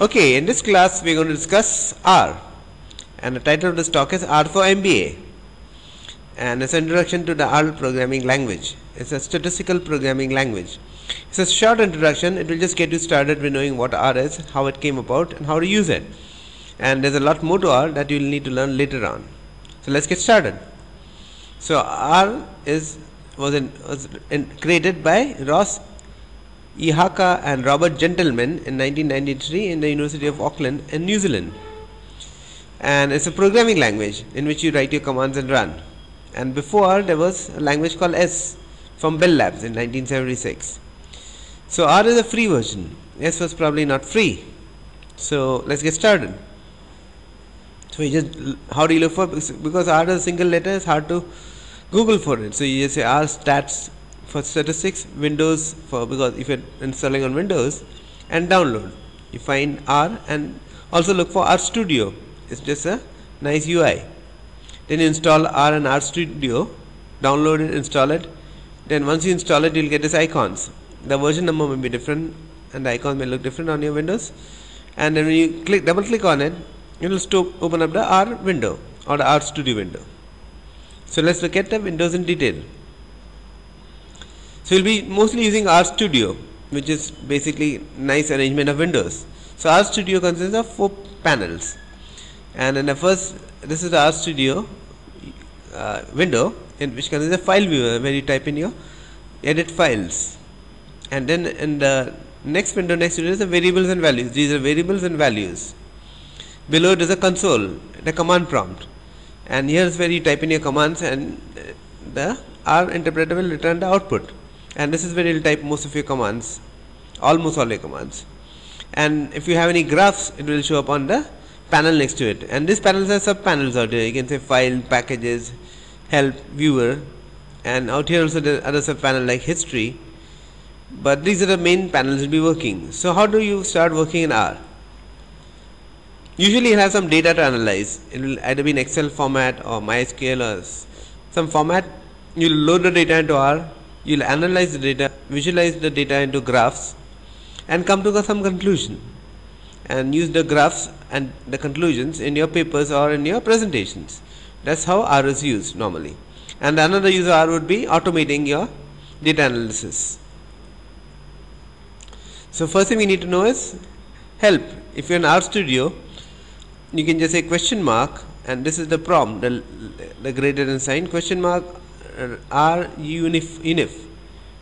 Okay, in this class we are going to discuss R and the title of this talk is R for MBA and it's an introduction to the R programming language. It's a statistical programming language. It's a short introduction, it will just get you started with knowing what R is, how it came about and how to use it. And there's a lot more to R that you'll need to learn later on. So let's get started. So R is was, in, was in, created by Ross Ihaka and Robert Gentleman in 1993 in the University of Auckland in New Zealand. And it's a programming language in which you write your commands and run. And before there was a language called S from Bell Labs in 1976. So R is a free version. S was probably not free. So let's get started. So you just how do you look for because R is a single letter it's hard to Google for it. So you just say R stats for statistics, Windows for because if you're installing on Windows and download. You find R and also look for R Studio. It's just a nice UI. Then you install R and R Studio, download it, install it. Then once you install it, you'll get these icons. The version number may be different and the icons may look different on your Windows. And then when you click double click on it, it will open up the R window or the R Studio window. So let's look at the windows in detail. So we'll be mostly using RStudio, which is basically nice arrangement of windows. So RStudio consists of four panels, and in the first, this is the RStudio uh, window, in which consists of file viewer, where you type in your edit files, and then in the next window next to it is the variables and values. These are variables and values. Below it is a console, the command prompt, and here is where you type in your commands, and the R interpreter will return the output and this is where you'll type most of your commands. Almost all your commands. And if you have any graphs it will show up on the panel next to it. And this panel has sub panels out here. You can say file packages help viewer. And out here also the other sub panel like history. But these are the main panels will be working. So how do you start working in R? Usually it has some data to analyze. It will either be in excel format or mysql or some format. You load the data into R you'll analyze the data, visualize the data into graphs and come to some conclusion and use the graphs and the conclusions in your papers or in your presentations. That's how R is used normally. And another use of R would be automating your data analysis. So first thing we need to know is help. If you're in R Studio, you can just say question mark and this is the prompt, the, the greater than sign question mark R unif, unif.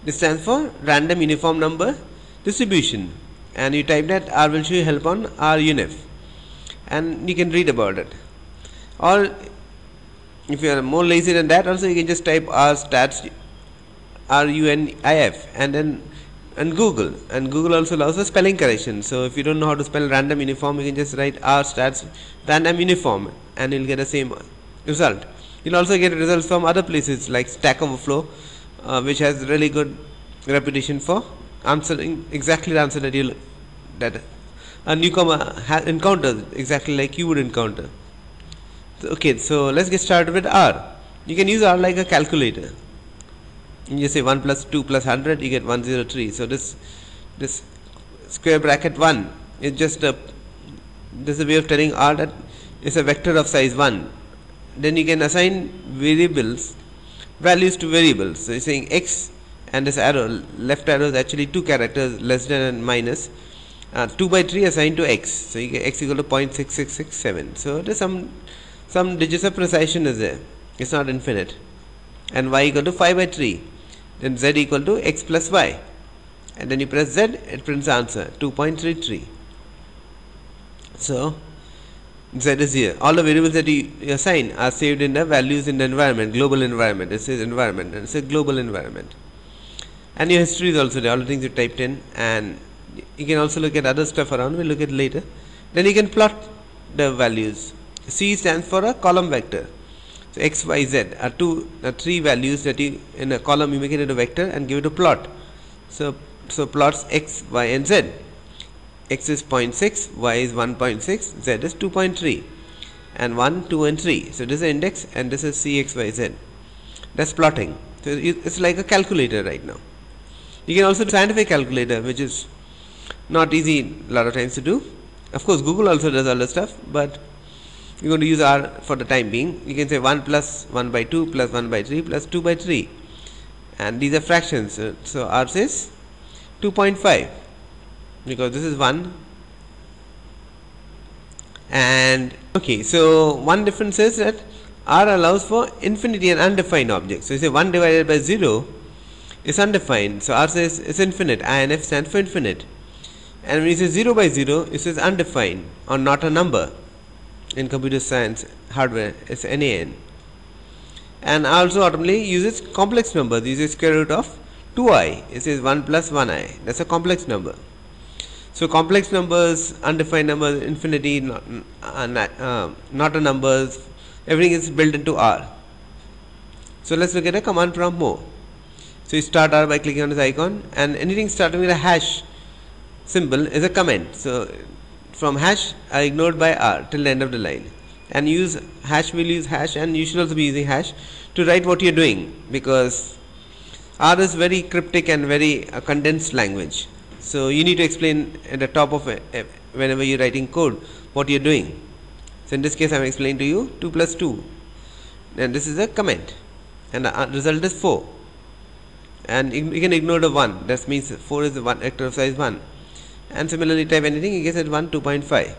This stands for random uniform number distribution. And you type that R will show you help on R unif. And you can read about it. Or if you are more lazy than that also you can just type R stats R U N I F and then and Google. And Google also allows for spelling correction. So if you don't know how to spell random uniform you can just write R stats random uniform and you'll get the same result You'll also get results from other places like Stack Overflow, uh, which has really good reputation for answering exactly the answer that you that a newcomer encounters exactly like you would encounter. So, okay, so let's get started with R. You can use R like a calculator. You say 1 plus 2 plus 100, you get 103. So this this square bracket 1 is just a this is a way of telling R that it's a vector of size 1 then you can assign variables values to variables. So you're saying x and this arrow left arrow is actually two characters less than and minus uh, 2 by 3 assigned to x. So you get x equal to 0.6667 so there's some some digits of precision is there. It's not infinite. And y equal to 5 by 3 then z equal to x plus y. And then you press z it prints answer 2.33 so z is here. All the variables that you assign are saved in the values in the environment global environment. It says environment and it's a global environment. And your history is also there all the things you typed in. And you can also look at other stuff around. We'll look at later. Then you can plot the values. C stands for a column vector. So x y z are two are three values that you in a column you make it into a vector and give it a plot. So so plots x y and z x is 0.6, y is 1.6, z is 2.3 and 1, 2 and 3. So, this is index and this is c, x, y, z. That is plotting. So, it's like a calculator right now. You can also do scientific calculator which is not easy a lot of times to do of course google also does all the stuff but you're going to use r for the time being you can say 1 plus 1 by 2 plus 1 by 3 plus 2 by 3 and these are fractions so r says 2.5 because this is 1 and okay so one difference is that r allows for infinity and undefined objects. So you say 1 divided by 0 is undefined. So r says it's infinite inf stands for infinite. And when you say 0 by 0 it says undefined or not a number. In computer science hardware it's nan and also automatically uses complex numbers uses square root of 2i it says 1 plus 1i that's a complex number so complex numbers undefined numbers infinity not, uh, not, uh, not a numbers everything is built into r. So let's look at a command prompt more. So you start r by clicking on this icon and anything starting with a hash symbol is a comment so from hash are ignored by r till the end of the line. And use hash will use hash and you should also be using hash to write what you're doing because r is very cryptic and very uh, condensed language so you need to explain at the top of it whenever you're writing code what you're doing. So in this case i'm explaining to you 2 plus 2 and this is a comment and the uh, result is 4 and you can ignore the 1 that means 4 is the one vector of size 1 and similarly type anything you get at 1 2.5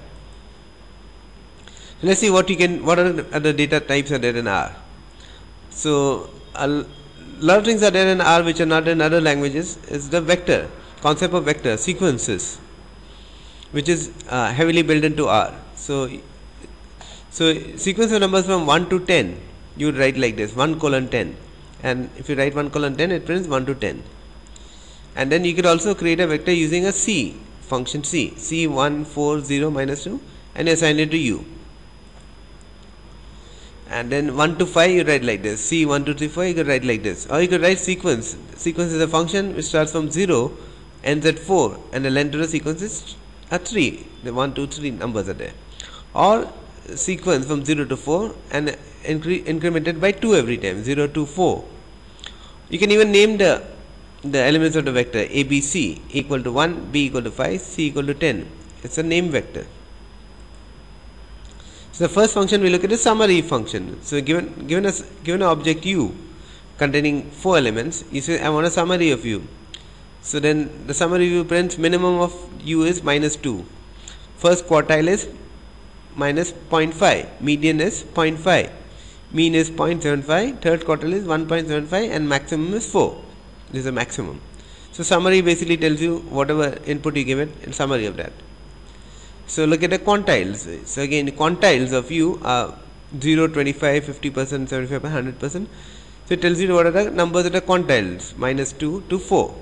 so let's see what you can what are the other data types are there in R. So a lot of things are there in R which are not in other languages. Is the vector concept of vector sequences which is uh, heavily built into R. So so sequence of numbers from 1 to 10 you would write like this 1 colon 10 and if you write 1 colon 10 it prints 1 to 10 and then you could also create a vector using a C function C. C140 minus 2 and assign it to U. And then 1 to 5 you write like this. C1 2 3 4 you could write like this. Or you could write sequence. Sequence is a function which starts from 0 ends at 4 and the length of the sequence is a 3 the 1 2 3 numbers are there or sequence from 0 to 4 and incre- incremented by 2 every time 0 to 4 you can even name the the elements of the vector ABC equal to 1, B equal to 5, C equal to 10. It's a name vector. So the first function we look at is summary function. So given given us given an object U containing four elements, you say I want a summary of U. So then the summary view prints minimum of U is minus 2. First quartile is minus 0.5, median is 0.5, mean is 0.75, third quartile is 1.75 and maximum is 4 this is the maximum. So summary basically tells you whatever input you give it in summary of that. So look at the quantiles. So again quantiles of u are 0 25 50 percent 75 100 percent. So it tells you what are the numbers that are quantiles minus 2 to 4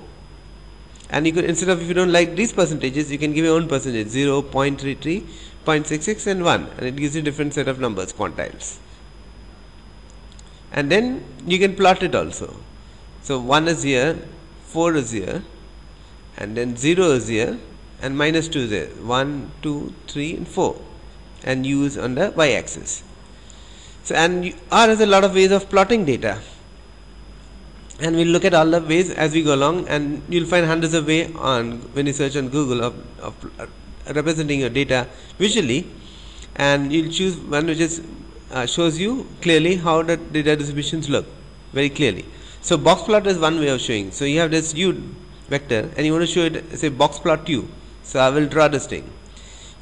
and you could instead of if you don't like these percentages you can give your own percentage 0 0.33 0.66 and 1 and it gives you different set of numbers quantiles and then you can plot it also so 1 is here, 4 is here, and then 0 is here, and minus 2 is there. 1, 2, 3, and 4. And u is on the y axis. So, and R has a lot of ways of plotting data. And we'll look at all the ways as we go along, and you'll find hundreds of ways on when you search on Google of, of uh, representing your data visually, and you'll choose one which is uh, shows you clearly how the data distributions look very clearly. So box plot is one way of showing. So you have this u vector and you want to show it say box plot u. So I will draw this thing.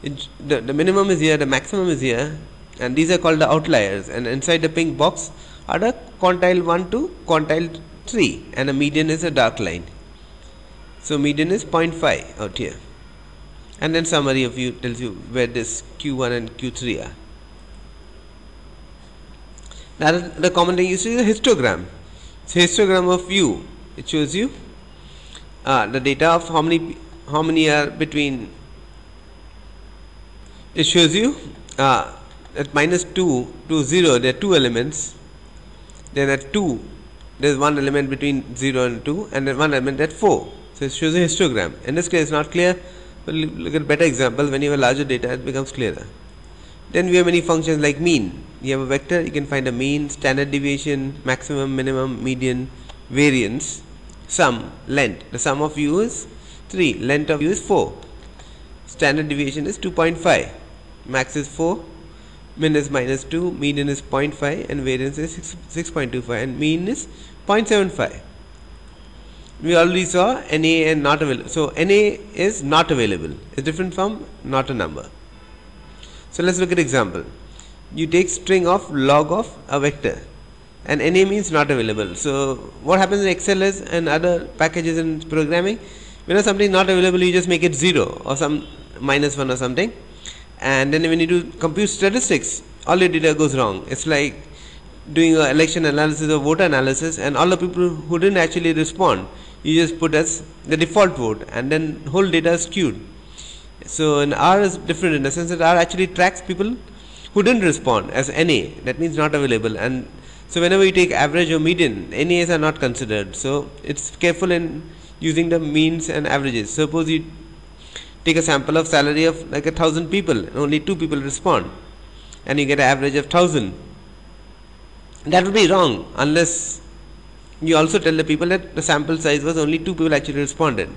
It, the, the minimum is here, the maximum is here and these are called the outliers and inside the pink box are the quantile 1 to quantile 3 and the median is a dark line. So median is 0.5 out here and then summary of you tells you where this q1 and q3 are. Now the common thing you see is a histogram histogram of u it shows you uh, the data of how many how many are between it shows you uh, at minus 2 to 0 there are two elements then at 2 there is one element between 0 and 2 and one element at 4 so it shows a histogram in this case it's not clear but look at a better example when you have larger data it becomes clearer then we have many functions like mean. You have a vector, you can find a mean, standard deviation, maximum, minimum, median, variance, sum, length. The sum of u is 3, length of u is 4. standard deviation is 2.5 max is 4 min is minus 2 median is 0.5 and variance is 6.25 and mean is 0.75 we already saw NA and not available so NA is not available. It's different from not a number. So let's look at example. You take string of log of a vector and NA means not available. So what happens in Excel is and other packages in programming when something is not available you just make it 0 or some minus 1 or something and then when you do compute statistics all your data goes wrong. It's like doing an election analysis or voter analysis and all the people who didn't actually respond you just put as the default vote and then whole data is skewed. So in R is different in the sense that R actually tracks people who didn't respond as NA that means not available. And so whenever you take average or median NAs are not considered. So it's careful in using the means and averages. Suppose you take a sample of salary of like a thousand people and only two people respond and you get an average of thousand. That would be wrong unless you also tell the people that the sample size was only two people actually responded.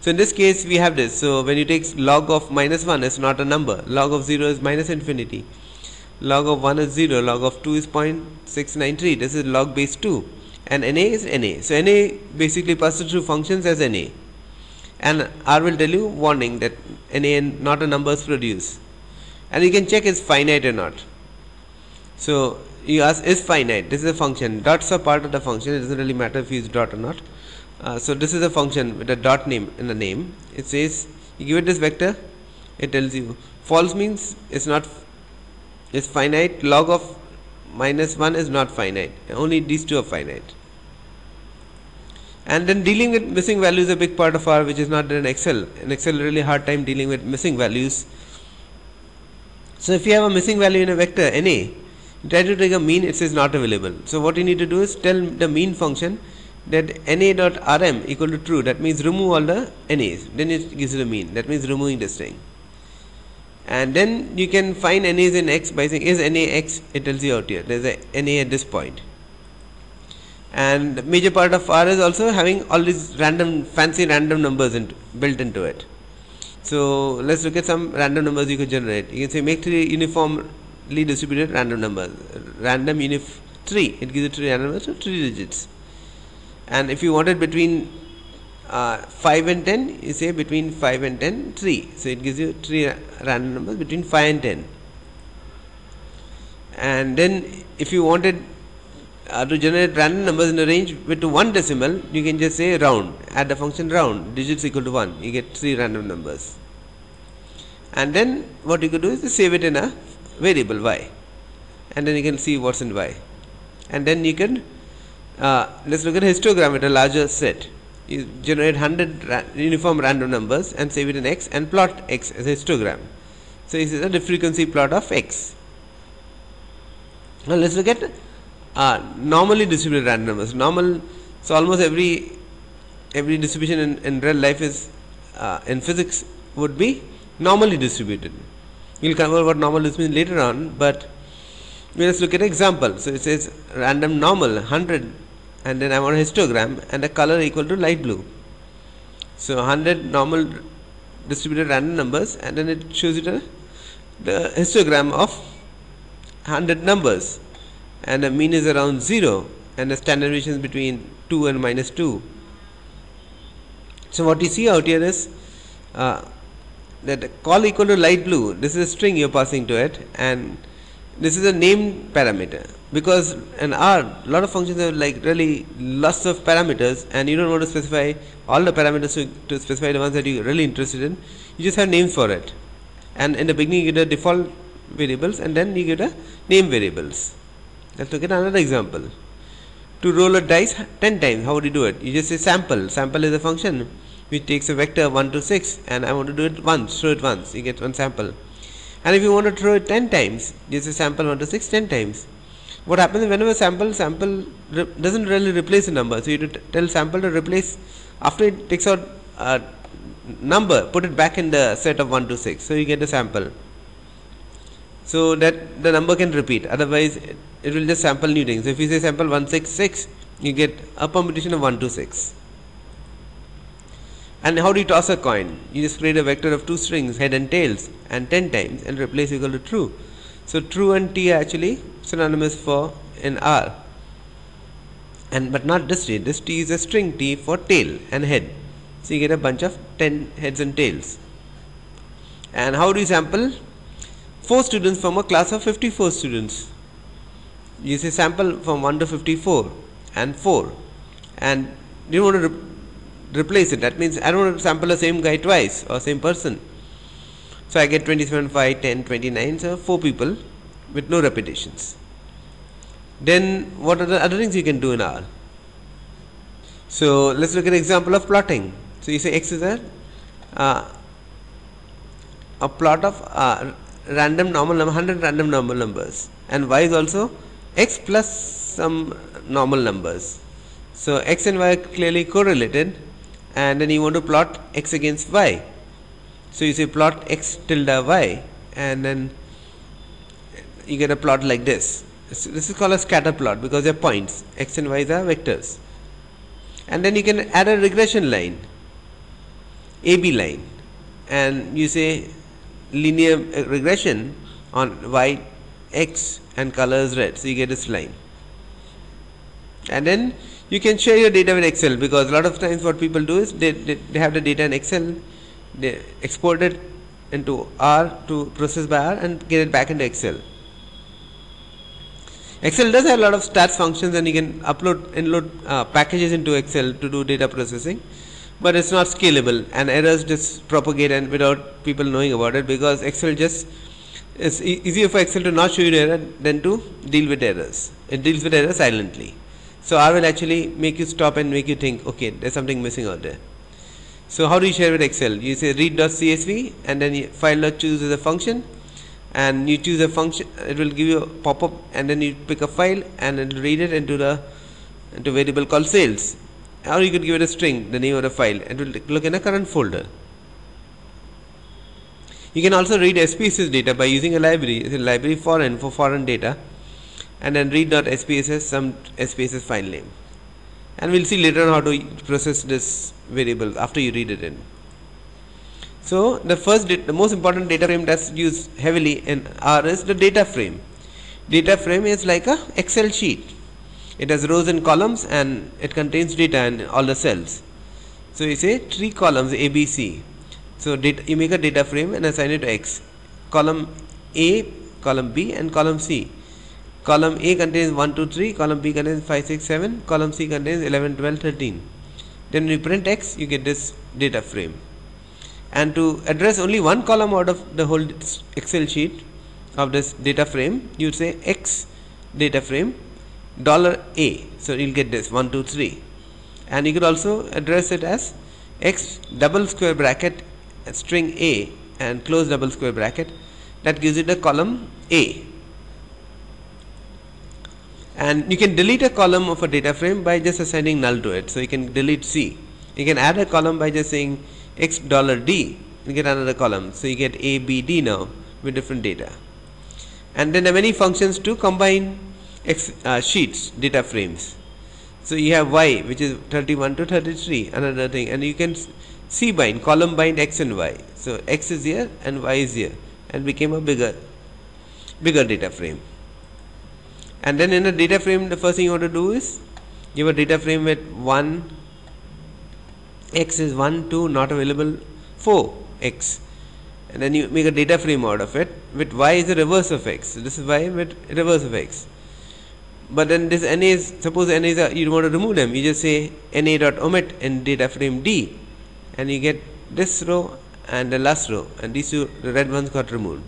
So in this case we have this. So when you take log of minus 1 is not a number. Log of 0 is minus infinity. Log of 1 is 0 log of 2 is 0.693 this is log base 2 and na is na so na basically passes through functions as na and R will tell you warning that NA not a numbers produce and you can check is finite or not. So you ask is finite? This is a function. Dots are part of the function. It doesn't really matter if you use dot or not. Uh, so this is a function with a dot name in the name. It says you give it this vector it tells you. False means it's not it's finite. Log of minus 1 is not finite. Only these two are finite and then dealing with missing values is a big part of R which is not in Excel. In Excel really hard time dealing with missing values. So if you have a missing value in a vector NA, try to take a mean it says not available. So what you need to do is tell the mean function that na dot rm equal to true. That means remove all the nas then it gives you the mean. That means removing this thing and then you can find nas in x by saying is na x? It tells you out here. There is a na at this point and major part of R is also having all these random fancy random numbers built into it. So let's look at some random numbers you could generate. You can say make three uniformly distributed random numbers. Random unif three. It gives you three random numbers, so three digits. And if you want it between uh, 5 and 10, you say between 5 and 10, 3. So it gives you three random numbers between 5 and 10. And then if you wanted uh, to generate random numbers in a range with one decimal you can just say round add the function round digits equal to 1 you get three random numbers. And then what you could do is to save it in a variable y. And then you can see what's in y. And then you can uh, let's look at histogram with a larger set. You generate 100 ra uniform random numbers and save it in x and plot x as a histogram. So this is a frequency plot of x. Now let's look at uh, normally distributed random numbers. Normal, so almost every every distribution in, in real life is uh, in physics would be normally distributed. We'll cover what normal means later on, but let's look at an example. So it says random normal 100 and then I want a histogram and a color equal to light blue. So 100 normal distributed random numbers and then it shows you the, the histogram of 100 numbers and the mean is around 0 and the standard deviation is between 2 and minus 2. So what you see out here is uh, that call equal to light blue this is a string you're passing to it and this is a name parameter because in R lot of functions have like really lots of parameters and you don't want to specify all the parameters to, to specify the ones that you're really interested in. You just have names for it. And in the beginning you get a default variables and then you get a name variables Let's look at another example. To roll a dice 10 times, how would you do it? You just say sample. Sample is a function which takes a vector 1 to 6 and I want to do it once, throw it once, you get one sample. And if you want to throw it 10 times, you just say sample 1 to 6 10 times. What happens whenever sample, sample doesn't really replace a number. So you tell sample to replace, after it takes out a number, put it back in the set of 1 to 6. So you get a sample so that the number can repeat otherwise it, will just sample new things. If you say sample 166 you get a permutation of 1 to 6 and how do you toss a coin? You just create a vector of two strings head and tails and 10 times and replace equal to true. So true and t are actually synonymous for in r. And but not this t. This t is a string t for tail and head. So you get a bunch of 10 heads and tails. And how do you sample? 4 students from a class of 54 students you say sample from 1 to 54 and 4 and you want to re replace it. That means I don't want to sample the same guy twice or same person. So I get 27 5 10 29 so 4 people with no repetitions. Then what are the other things you can do in R? So let's look at an example of plotting. So you say x is a uh, a plot of uh, random normal number 100 random normal numbers. And y is also x plus some normal numbers. So x and y are clearly correlated and then you want to plot x against y. So you say plot x tilde y and then you get a plot like this. So this is called a scatter plot because they're points. X and y are vectors. And then you can add a regression line abline. And you say linear uh, regression on y x and color is red. So you get this line. And then you can share your data with excel because a lot of times what people do is they, they, they have the data in excel they export it into r to process by r and get it back into excel. Excel does have a lot of stats functions and you can upload and load uh, packages into excel to do data processing but it's not scalable and errors just propagate and without people knowing about it because excel just it's easier for excel to not show you an error than to deal with errors. It deals with errors silently. So r will actually make you stop and make you think okay there's something missing out there. So how do you share with excel? You say read.csv and then you file choose as a function and you choose a function it will give you a pop-up and then you pick a file and it will read it into the into variable called sales. Or you could give it a string the name of the file and it will look in a current folder you can also read SPSS data by using a library a library foreign for foreign data and then read.spss some SPSS file name. And we'll see later on how to process this variable after you read it in. So the first the most important data frame that's used heavily in R is the data frame. Data frame is like a excel sheet. It has rows and columns and it contains data in all the cells. So you say three columns ABC so you make a data frame and assign it to X. Column A column B and column C. Column A contains 1 2 3 column B contains 5 6 7 column C contains 11 12 13 then you print X you get this data frame. And to address only one column out of the whole Excel sheet of this data frame you say X data frame dollar a. So you'll get this 1 2 3 and you could also address it as x double square bracket string a and close double square bracket. That gives it a column a. And you can delete a column of a data frame by just assigning null to it. So you can delete c. You can add a column by just saying x dollar d you get another column. So you get a b d now with different data. And then there are many functions to combine X, uh, sheets data frames. So you have y which is 31 to 33 another thing. And you can c bind column bind x and y. So x is here and y is here and became a bigger bigger data frame. And then in a data frame the first thing you want to do is give a data frame with 1 x is 1 2 not available 4 x. And then you make a data frame out of it with y is the reverse of x. So this is y with reverse of x. But then this na is suppose na is a, you want to remove them. You just say na dot omit in data frame d and you get this row and the last row. And these two the red ones got removed.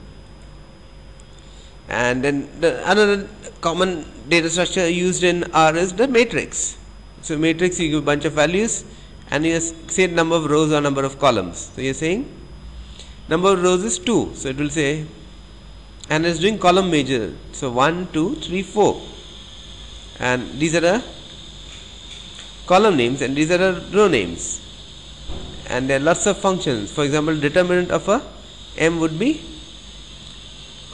And then the another common data structure used in R is the matrix. So matrix you give a bunch of values and you say number of rows or number of columns. So you're saying number of rows is 2 so it will say and it's doing column major. So 1 2 3 4 and these are the column names and these are the row names and there are lots of functions. For example determinant of a m would be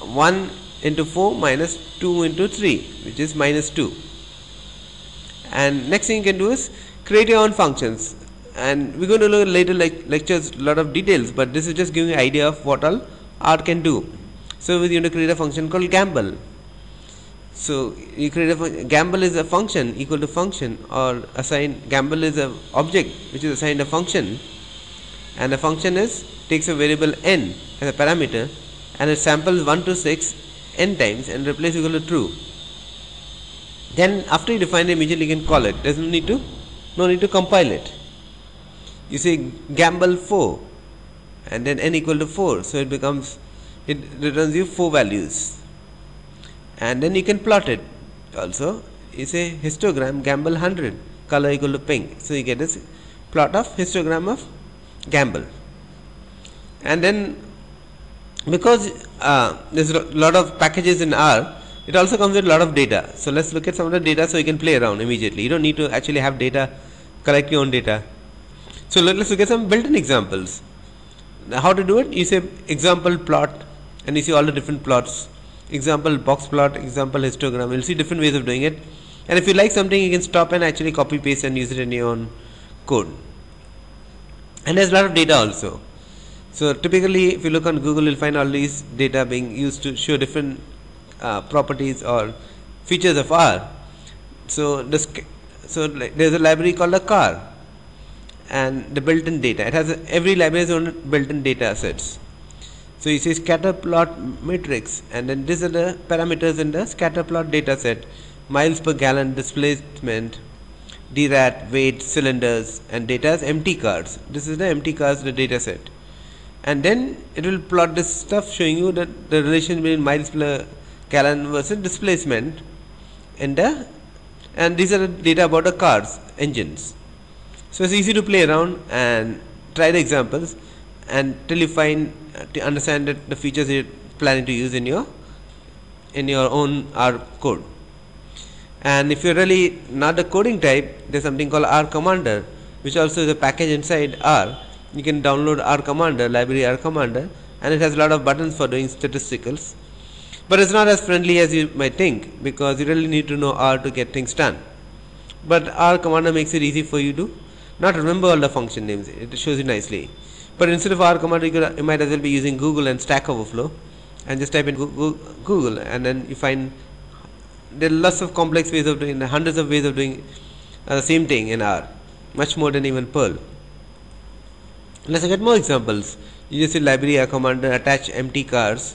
1 into 4 minus 2 into 3 which is minus 2 and next thing you can do is create your own functions. And we're going to look at later lectures a lot of details but this is just giving you idea of what all R can do. So we're going to create a function called gamble. So you create a gamble is a function equal to function or assign gamble is a object which is assigned a function and the function is takes a variable n as a parameter and it samples 1 to 6 n times and replace equal to true. Then after you define it immediately you can call it. There's no need to no need to compile it. You say gamble 4 and then n equal to 4 so it becomes it returns you 4 values. And then you can plot it also. You say histogram gamble 100 color equal to pink. So you get this plot of histogram of gamble. And then because uh, there's a lot of packages in R it also comes with a lot of data. So let's look at some of the data so you can play around immediately. You don't need to actually have data collect your own data. So let, us look at some built-in examples. Now how to do it? You say example plot and you see all the different plots. Example box plot example histogram. You'll see different ways of doing it. And if you like something you can stop and actually copy paste and use it in your own code and there's a lot of data also. So typically if you look on google you'll find all these data being used to show different uh, properties or features of r. So this so there's a library called a car and the built-in data. It has a, every library has own built-in data sets. So you see scatter plot matrix and then these are the parameters in the scatter plot data set. Miles per gallon displacement DRAT, weight, cylinders and data as mtcars. This is the mtcars the data set. And then it will plot this stuff showing you that the relation between miles per gallon versus displacement in the and these are the data about the cars engines. So it's easy to play around and try the examples and till you find uh, to understand that the features you're planning to use in your in your own R code and if you're really not the coding type there's something called R commander which also is a package inside R. You can download R commander library R commander and it has a lot of buttons for doing statisticals. But it's not as friendly as you might think because you really need to know R to get things done. But R commander makes it easy for you to not remember all the function names. It shows you nicely. But instead of R commander you, could, you might as well be using Google and Stack Overflow and just type in Google and then you find there are lots of complex ways of doing hundreds of ways of doing uh, the same thing in R much more than even Perl. Let's get more examples. You just library R commander attach mtcars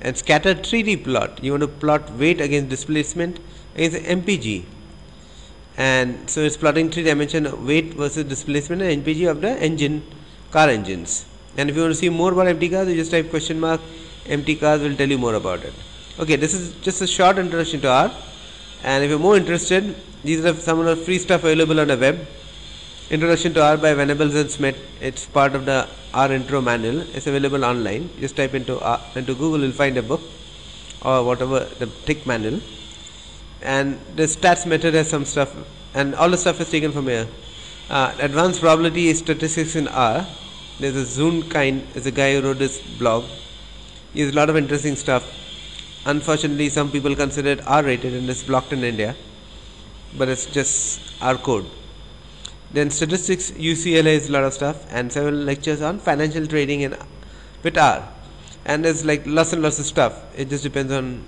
and scatter 3D plot. You want to plot weight against displacement against MPG and so it's plotting three dimension weight versus displacement and MPG of the engine car engines. And if you want to see more about mtcars you just type question mark mtcars will tell you more about it okay this is just a short introduction to R. And if you're more interested these are some of the free stuff available on the web. Introduction to R by Venables and Smith. It's part of the R intro manual. It's available online. Just type into R, into Google you'll find a book or whatever the tick manual. And the stats method has some stuff and all the stuff is taken from here. Uh, advanced probability statistics in R. There's a Zoon kind is a guy who wrote this blog. He has a lot of interesting stuff unfortunately some people consider it R rated and it's blocked in India but it's just R code. Then statistics UCLA is a lot of stuff and several lectures on financial trading in with R. And there's like lots and lots of stuff. It just depends on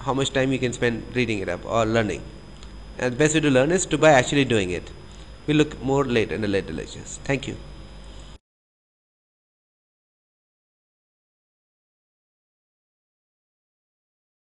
how much time you can spend reading it up or learning. And the best way to learn is to by actually doing it. We'll look more later in the later lectures. Thank you